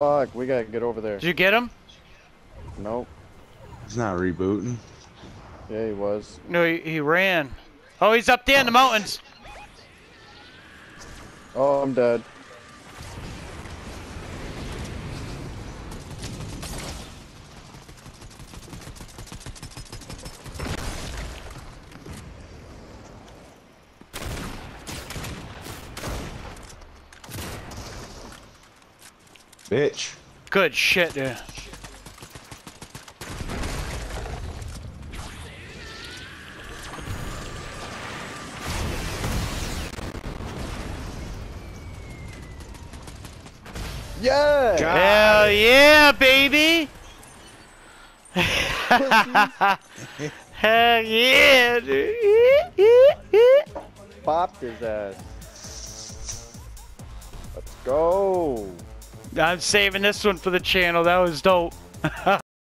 Fuck, we gotta get over there. Did you get him? Nope. He's not rebooting. Yeah, he was. No, he, he ran. Oh, he's up there in the mountains. Oh, I'm dead. Bitch. Good shit, dude. Yeah! Hell yeah, baby! Hell yeah, dude. Popped his ass. Let's go. I'm saving this one for the channel. That was dope.